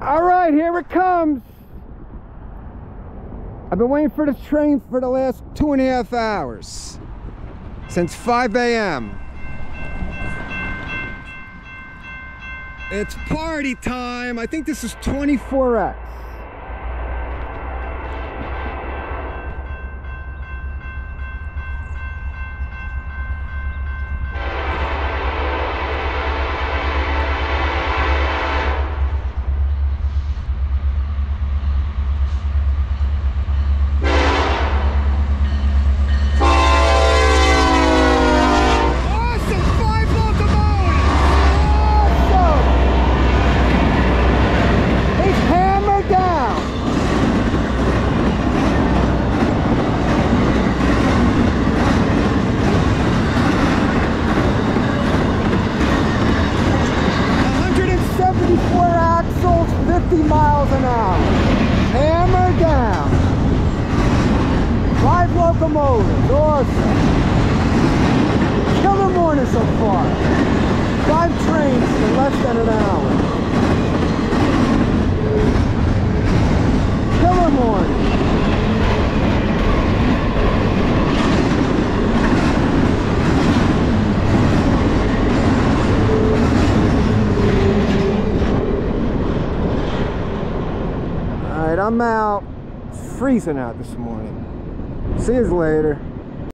All right, here it comes. I've been waiting for this train for the last two and a half hours. Since 5 a.m. It's party time. I think this is 24X. 50 miles an hour. Hammer down. Five locomotives, awesome. Killer morning so far. Five trains in less than an hour. Right, I'm out. Freezing out this morning. See you later.